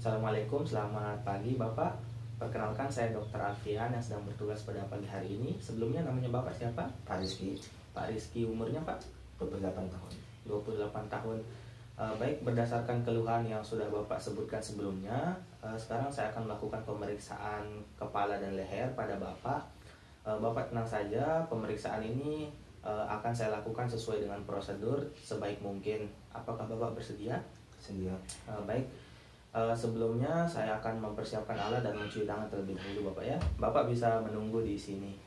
Assalamualaikum, selamat pagi Bapak. Perkenalkan saya Dr. Alfian yang sedang bertugas pada pagi hari ini. Sebelumnya namanya Bapak siapa? Pak Rizky Pak Rizky, umurnya Pak? 28 tahun 28 tahun. Eh, baik, berdasarkan keluhan yang sudah Bapak sebutkan sebelumnya, eh, sekarang saya akan melakukan pemeriksaan kepala dan leher pada Bapak. Eh, Bapak tenang saja, pemeriksaan ini akan saya lakukan sesuai dengan prosedur sebaik mungkin. Apakah Bapak bersedia? Sedia baik, Eh, sebelumnya saya akan mempersiapkan alat dan mencuci tangan terlebih dahulu Bapak ya. Bapak bisa menunggu di sini.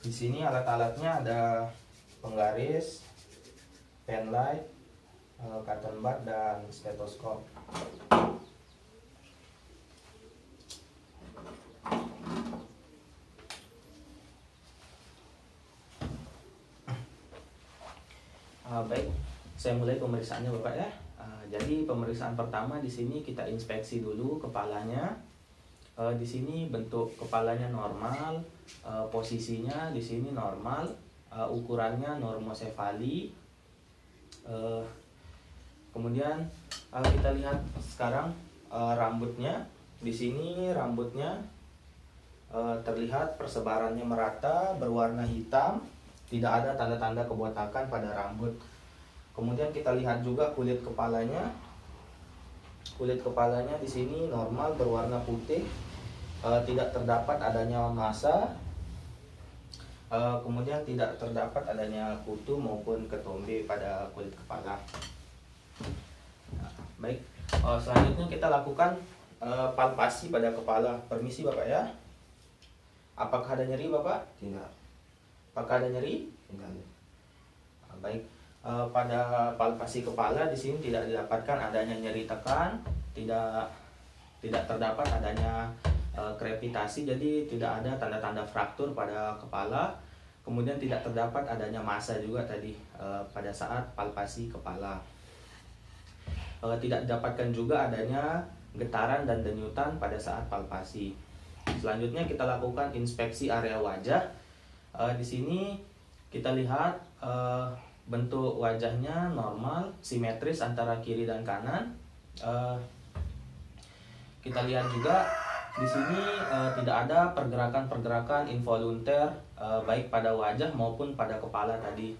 Di sini alat-alatnya ada penggaris, pen light, eh, cotton bud dan stetoskop. Baik, saya mulai pemeriksaannya Bapak ya. Ah, jadi pemeriksaan pertama di sini kita inspeksi dulu kepalanya. Eh, di sini bentuk kepalanya normal, eh, posisinya di sini normal, eh, ukurannya normosefali. Kemudian kita lihat sekarang rambutnya. Di sini rambutnya terlihat persebarannya merata, berwarna hitam, tidak ada tanda-tanda kebotakan pada rambut. Kemudian kita lihat juga kulit kepalanya. Kulit kepalanya di sini normal berwarna putih, Eh, tidak terdapat adanya massa. Eh, kemudian tidak terdapat adanya kutu maupun ketombe pada kulit kepala. Nah, baik, Eh, selanjutnya kita lakukan eh, palpasi pada kepala. Permisi Bapak ya. Apakah ada nyeri Bapak? Tidak Apakah ada nyeri? Tidak Baik, Eh, pada palpasi kepala di sini tidak didapatkan adanya nyeri tekan, tidak tidak terdapat adanya eh, krepitasi, jadi tidak ada tanda-tanda fraktur pada kepala. Kemudian tidak terdapat adanya massa juga tadi eh, pada saat palpasi kepala. Tidak didapatkan juga adanya getaran dan denyutan pada saat palpasi. Selanjutnya kita lakukan inspeksi area wajah. Di sini kita lihat bentuk wajahnya normal, simetris antara kiri dan kanan. Eh, kita lihat juga di sini eh, tidak ada pergerakan-pergerakan involunter eh, baik pada wajah maupun pada kepala tadi.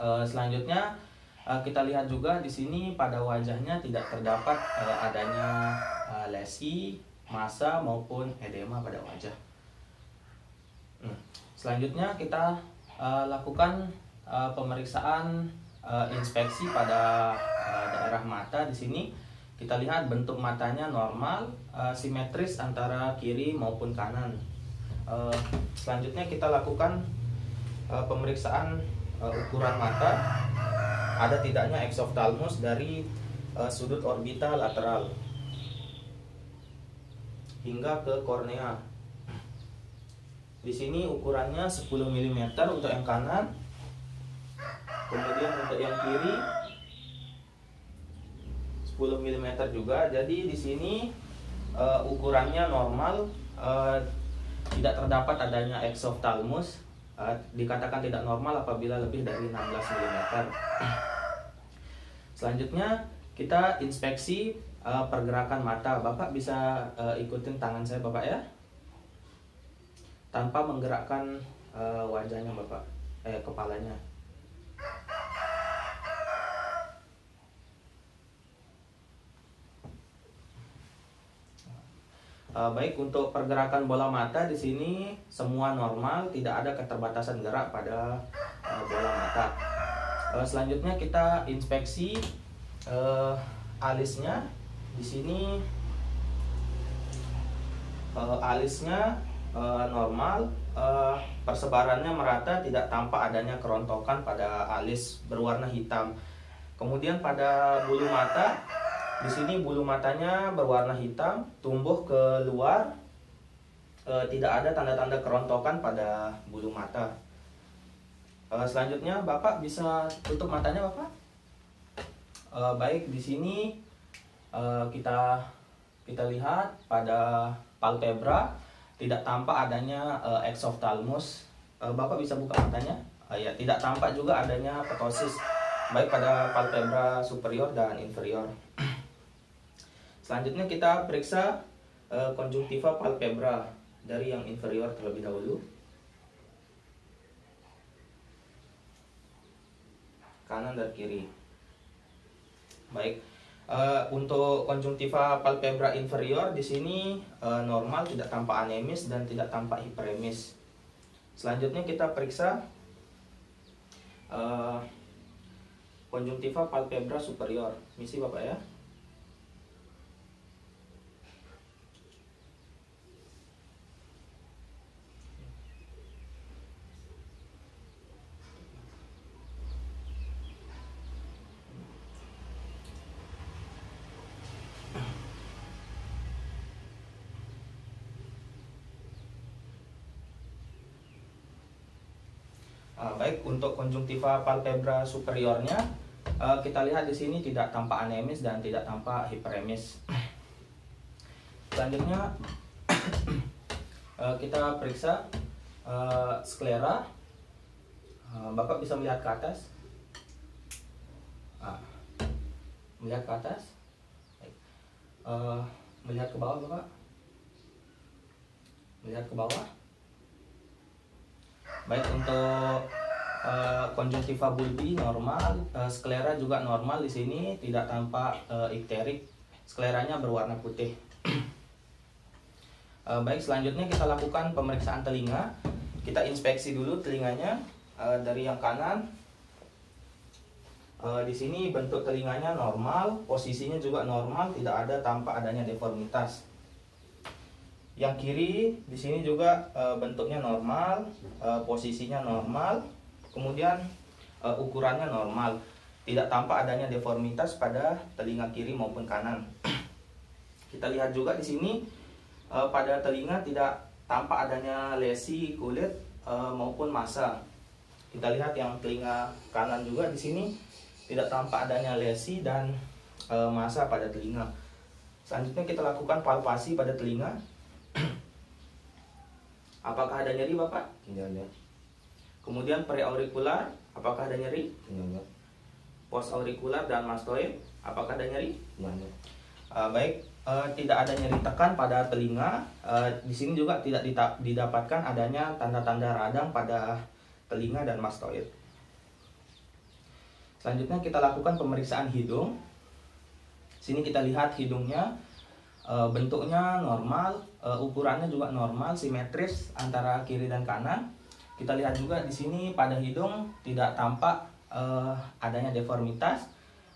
Eh, selanjutnya eh, kita lihat juga di sini pada wajahnya tidak terdapat eh, adanya eh, lesi, massa maupun edema pada wajah. Hmm. Selanjutnya kita eh, lakukan eh, pemeriksaan eh, inspeksi pada eh, daerah mata di sini. Kita lihat bentuk matanya normal, eh, simetris antara kiri maupun kanan. Eh, selanjutnya kita lakukan eh, pemeriksaan eh, ukuran mata. Ada tidaknya exophthalmos dari eh, sudut orbita lateral hingga ke kornea. Di sini ukurannya 10 mm untuk yang kanan. Kemudian untuk yang kiri 10 mm juga. Jadi di sini eh, ukurannya normal, eh, tidak terdapat adanya exophthalmos. Eh, dikatakan tidak normal apabila lebih dari 16 mm. Selanjutnya kita inspeksi eh, pergerakan mata. Bapak bisa eh, ikutin tangan saya Bapak ya. Tanpa menggerakkan eh, wajahnya Bapak, eh kepalanya. Eh, baik untuk pergerakan bola mata di sini semua normal, tidak ada keterbatasan gerak pada eh, bola mata. Eh, selanjutnya kita inspeksi eh, alisnya. Di sini eh, alisnya eh, normal, eh, persebarannya merata, tidak tampak adanya kerontokan pada alis berwarna hitam. Kemudian pada bulu mata, di sini bulu matanya berwarna hitam, tumbuh ke luar, eh, tidak ada tanda-tanda kerontokan pada bulu mata. Eh, selanjutnya, Bapak bisa tutup matanya, Bapak. Eh, baik, di sini eh, kita kita lihat pada palpebra tidak tampak adanya eh, exophthalmos. Eh, Bapak bisa buka matanya. uh, ya tidak tampak juga adanya ptosis baik pada palpebra superior dan inferior. Selanjutnya kita periksa uh, konjungtiva palpebra dari yang inferior terlebih dahulu. Kanan dan kiri. Baik. Uh, untuk konjungtiva palpebra inferior di sini uh, normal, tidak tampak anemis dan tidak tampak hiperemis. Selanjutnya kita periksa uh, konjungtiva palpebra superior. Misi Bapak ya. Uh, baik untuk konjungtiva palpebra superiornya uh, kita lihat di sini tidak tampak anemis dan tidak tampak hiperemis. Selanjutnya uh, kita periksa uh, sklera. Uh, Bapak bisa melihat ke atas. Uh, melihat ke atas. Uh, melihat ke bawah Bapak. Melihat ke bawah baik untuk uh, konjungtiva bulbi normal, uh, sklera juga normal di sini, tidak tampak uh, ikterik. Skleranya berwarna putih. uh, baik, selanjutnya kita lakukan pemeriksaan telinga. Kita inspeksi dulu telinganya uh, dari yang kanan. Uh, di sini bentuk telinganya normal, posisinya juga normal, tidak ada tampak adanya deformitas. Yang kiri di sini juga e, bentuknya normal, e, posisinya normal, kemudian e, ukurannya normal. Tidak tampak adanya deformitas pada telinga kiri maupun kanan. Kita lihat juga di sini e, pada telinga tidak tampak adanya lesi kulit e, maupun massa. Kita lihat yang telinga kanan juga di sini tidak tampak adanya lesi dan e, massa pada telinga. Selanjutnya kita lakukan palpasi pada telinga. Apakah ada nyeri Bapak? Tidak ada. Kemudian preaurikular, apakah ada nyeri? Tidak ada. Postaurikular dan mastoid, apakah ada nyeri? Tidak ada. Uh, baik, uh, tidak ada nyeri tekan pada telinga. Uh, di sini juga tidak didapatkan adanya tanda-tanda radang pada telinga dan mastoid. Selanjutnya kita lakukan pemeriksaan hidung. Sini kita lihat hidungnya e, bentuknya normal, e, ukurannya juga normal, simetris antara kiri dan kanan. Kita lihat juga di sini pada hidung tidak tampak e, adanya deformitas,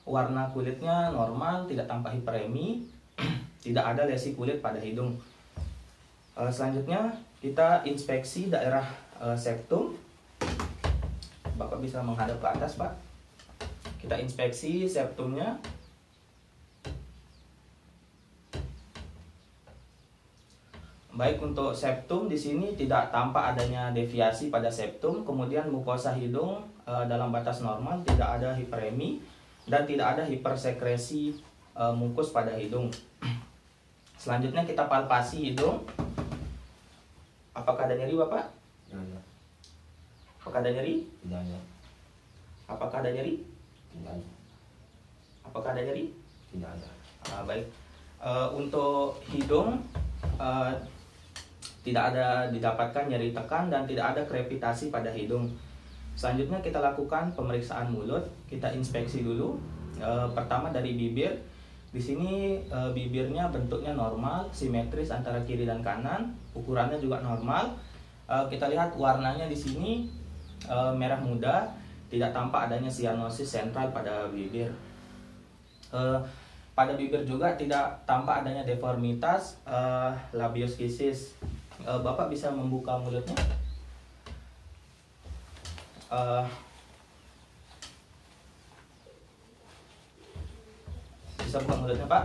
warna kulitnya normal, tidak tampak hiperemi, tidak ada lesi kulit pada hidung. E, selanjutnya kita inspeksi daerah e, septum. Bapak bisa menghadap ke atas, Pak. Kita inspeksi septumnya. Baik untuk septum di sini tidak tampak adanya deviasi pada septum, kemudian mukosa hidung e, dalam batas normal, tidak ada hiperemi dan tidak ada hipersekresi e, mukus pada hidung. Selanjutnya kita palpasi hidung. Apakah ada nyeri Bapak? Tidak ada. Apakah ada nyeri? Tidak ada. Apakah ada nyeri? Tidak ada. Apakah ada nyeri? Tidak ada. Ah, baik. E, untuk hidung e, tidak ada didapatkan nyeri tekan dan tidak ada krepitasi pada hidung. Selanjutnya kita lakukan pemeriksaan mulut. Kita inspeksi dulu. E, pertama dari bibir. Di sini e, bibirnya bentuknya normal, simetris antara kiri dan kanan. Ukurannya juga normal. E, kita lihat warnanya di sini e, merah muda, tidak tampak adanya sianosis sentral pada bibir. E, pada bibir juga tidak tampak adanya deformitas uh, labioskisis uh, Bapak bisa membuka mulutnya. Uh, bisa buka mulutnya Pak.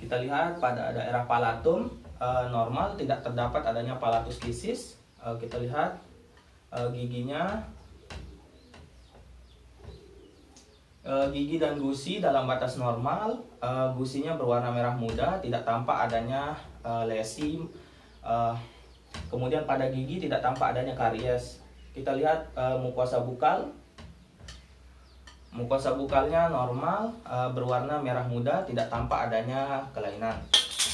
Kita lihat pada daerah palatum uh, normal tidak terdapat adanya palatus kisis. Uh, kita lihat uh, giginya gigi dan gusi dalam batas normal, gusinya berwarna merah muda, tidak tampak adanya lesi Uh, kemudian pada gigi tidak tampak adanya karies. kita lihat uh, mukosa bukal. Mukosa bukalnya normal, uh, berwarna merah muda, tidak tampak adanya kelainan.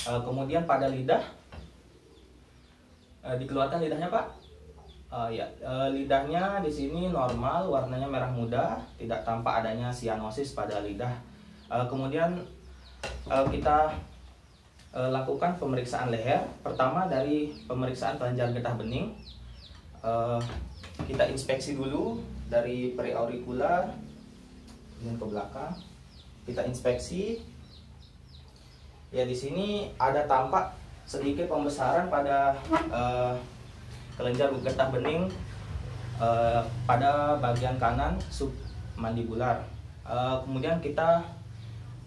Uh, kemudian pada lidah, uh, dikeluarkan lidahnya pak. Uh, ya, uh, lidahnya di sini normal, warnanya merah muda, tidak tampak adanya sianosis pada lidah. Uh, kemudian uh, kita uh, lakukan pemeriksaan leher. Pertama dari pemeriksaan kelenjar getah bening, uh, kita inspeksi dulu dari preaurikular kemudian ke belakang. Kita inspeksi. Ya di sini ada tampak sedikit pembesaran pada uh, kelenjar getah bening uh, pada bagian kanan submandibular uh, kemudian kita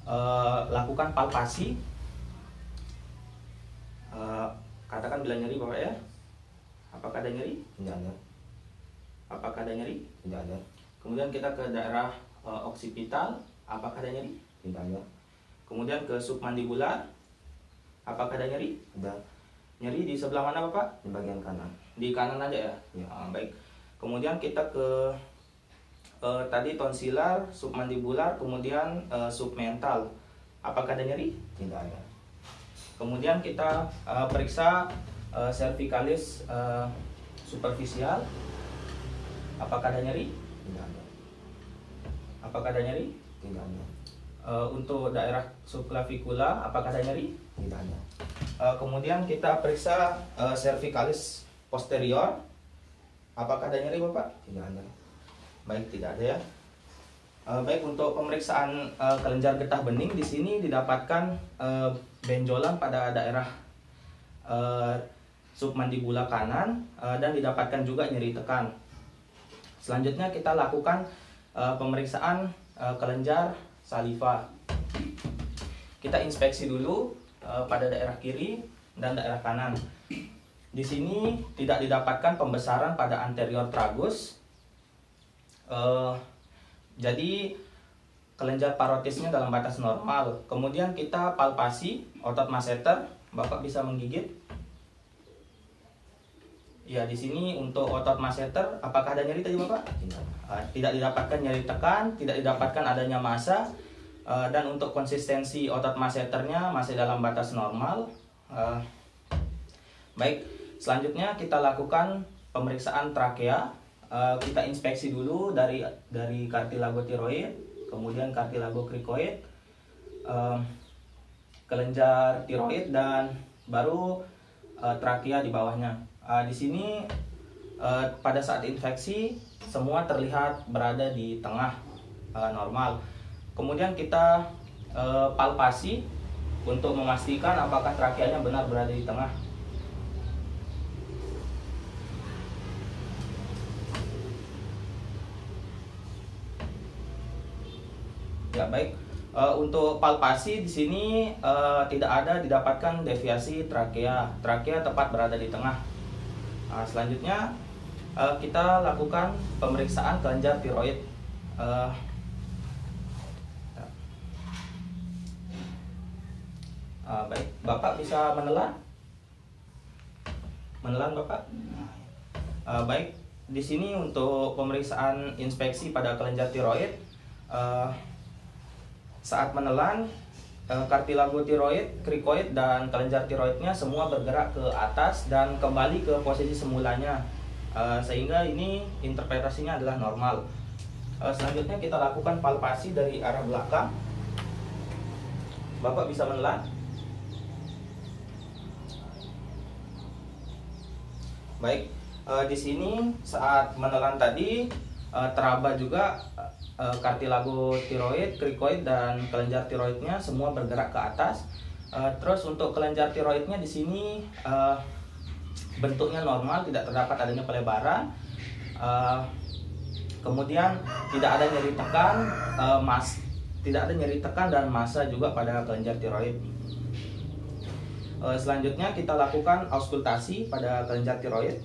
uh, lakukan palpasi uh, katakan bila nyeri bapak ya apakah ada nyeri tidak ada apakah ada nyeri tidak ada kemudian kita ke daerah uh, oksipital, apakah ada nyeri? Tidak ada. Kemudian ke submandibular, apakah ada nyeri? Ada. Nyeri di sebelah mana Bapak? Di bagian kanan. Di kanan aja ya? Ya. Ah, baik. Kemudian kita ke uh, tadi tonsilar, submandibular, kemudian uh, submental. Apakah ada nyeri? Tidak ada. Kemudian kita uh, periksa uh, cervicalis uh, superficial. Apakah ada nyeri? Tidak ada. Apakah ada nyeri? Tidak ada. Uh, untuk daerah subclavicular, apakah ada nyeri? Tidak ada. Uh, kemudian kita periksa uh, cervicalis posterior. Apakah ada nyeri, Bapak? Tidak ada. Baik, tidak ada ya. Uh, baik untuk pemeriksaan uh, kelenjar getah bening di sini didapatkan uh, benjolan pada daerah uh, submandibula kanan uh, dan didapatkan juga nyeri tekan. Selanjutnya kita lakukan uh, pemeriksaan uh, kelenjar saliva. Kita inspeksi dulu uh, pada daerah kiri dan daerah kanan. Di sini tidak didapatkan pembesaran pada anterior tragus. Uh, jadi kelenjar parotisnya dalam batas normal. Kemudian kita palpasi otot masseter. Bapak bisa menggigit. Ya, di sini untuk otot masseter, apakah ada nyeri tadi Bapak? Tidak. Tidak didapatkan nyeri tekan, tidak didapatkan adanya massa, uh, dan untuk konsistensi otot masseternya masih dalam batas normal. Uh, baik, selanjutnya kita lakukan pemeriksaan trakea. Uh, kita inspeksi dulu dari dari kartilago tiroid, kemudian kartilago krikoid, uh, kelenjar tiroid dan baru uh, trakea di bawahnya. Uh, di sini uh, pada saat infeksi semua terlihat berada di tengah uh, normal. Kemudian kita uh, palpasi untuk memastikan apakah trakeanya benar berada di tengah. Ya baik. Uh, untuk palpasi di sini uh, tidak ada didapatkan deviasi trakea. Trakea tepat berada di tengah. Nah, selanjutnya uh, kita lakukan pemeriksaan kelenjar tiroid. Uh, uh, baik, Bapak bisa menelan? Menelan Bapak? Uh, baik, di sini untuk pemeriksaan inspeksi pada kelenjar tiroid. Uh, saat menelan kartilago tiroid, krikoid dan kelenjar tiroidnya semua bergerak ke atas dan kembali ke posisi semulanya sehingga ini interpretasinya adalah normal. selanjutnya kita lakukan palpasi dari arah belakang. Bapak bisa menelan? Baik, di sini saat menelan tadi teraba juga uh, kartilago tiroid, krikoid dan kelenjar tiroidnya semua bergerak ke atas. Uh, terus untuk kelenjar tiroidnya di sini uh, bentuknya normal, tidak terdapat adanya pelebaran. Uh, kemudian tidak ada nyeri tekan, uh, mas, tidak ada nyeri tekan dan massa juga pada kelenjar tiroid. Uh, selanjutnya kita lakukan auskultasi pada kelenjar tiroid.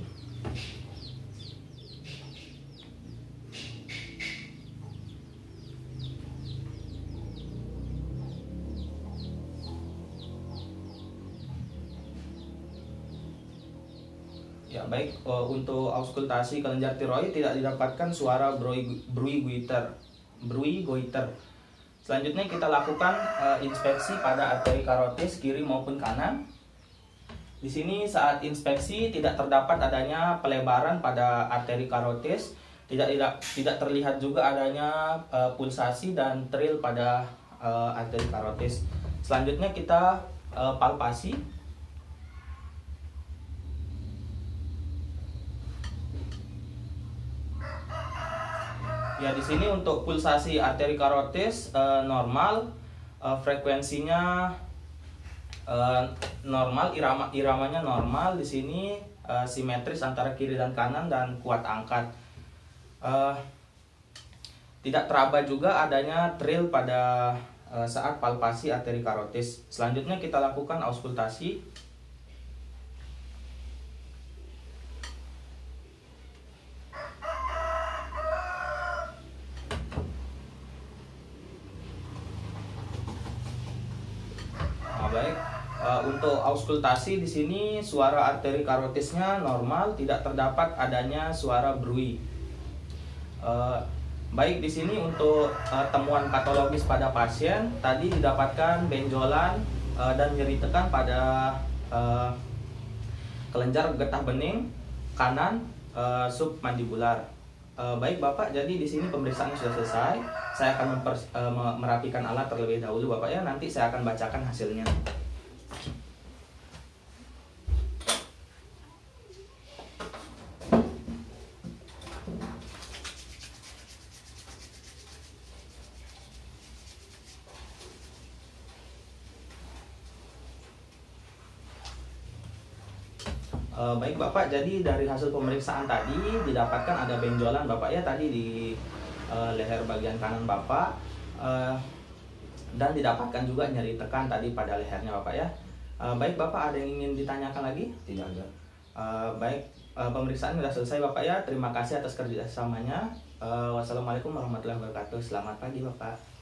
Uh, untuk auskultasi kelenjar tiroid tidak didapatkan suara brui goiter, brui goiter. Selanjutnya kita lakukan uh, inspeksi pada arteri karotis kiri maupun kanan. Di sini saat inspeksi tidak terdapat adanya pelebaran pada arteri karotis, tidak tidak tidak terlihat juga adanya uh, pulsasi dan trill pada uh, arteri karotis. Selanjutnya kita uh, palpasi Ya di sini untuk pulsasi arteri karotis uh, normal, uh, frekuensinya uh, normal, irama iramanya normal. Di sini uh, simetris antara kiri dan kanan dan kuat angkat. Uh, tidak teraba juga adanya trill pada uh, saat palpasi arteri karotis. Selanjutnya kita lakukan auskultasi. baik. Uh, untuk auskultasi di sini suara arteri karotisnya normal, tidak terdapat adanya suara brui. Uh, baik di sini untuk uh, temuan patologis pada pasien tadi didapatkan benjolan uh, dan nyeri tekan pada uh, kelenjar getah bening kanan submandibular. Uh, baik Bapak, jadi di sini pemeriksaan sudah selesai. Saya akan memper, uh, merapikan alat terlebih dahulu Bapak ya. Nanti saya akan bacakan hasilnya. E, baik Bapak, jadi dari hasil pemeriksaan tadi didapatkan ada benjolan Bapak ya tadi di e, leher bagian kanan Bapak e, dan didapatkan juga nyeri tekan tadi pada lehernya Bapak ya. E, baik Bapak, ada yang ingin ditanyakan lagi? Tidak ada. E, baik, e, pemeriksaan sudah selesai Bapak ya. Terima kasih atas kerjasamanya. E, wassalamualaikum warahmatullahi wabarakatuh. Selamat pagi Bapak.